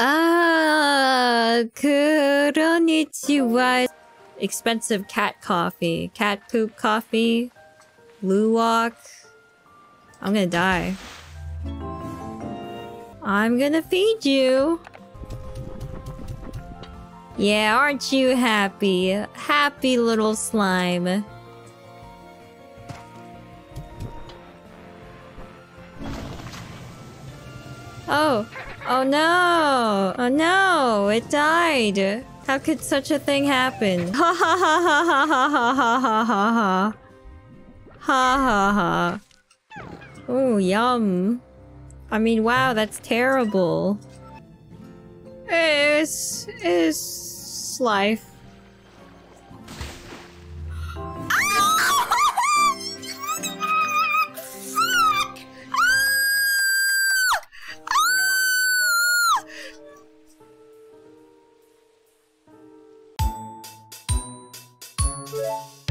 Ah, konnichiwa. Expensive cat coffee. Cat poop coffee. Luwak. I'm gonna die. I'm gonna feed you. Yeah, aren't you happy? Happy little slime. Oh, oh no! Oh no! It died! How could such a thing happen? Ha ha ha ha ha ha ha ha ha ha ha. Ha ha. Oh, yum. I mean, wow, that's terrible. It's... it's... life. Música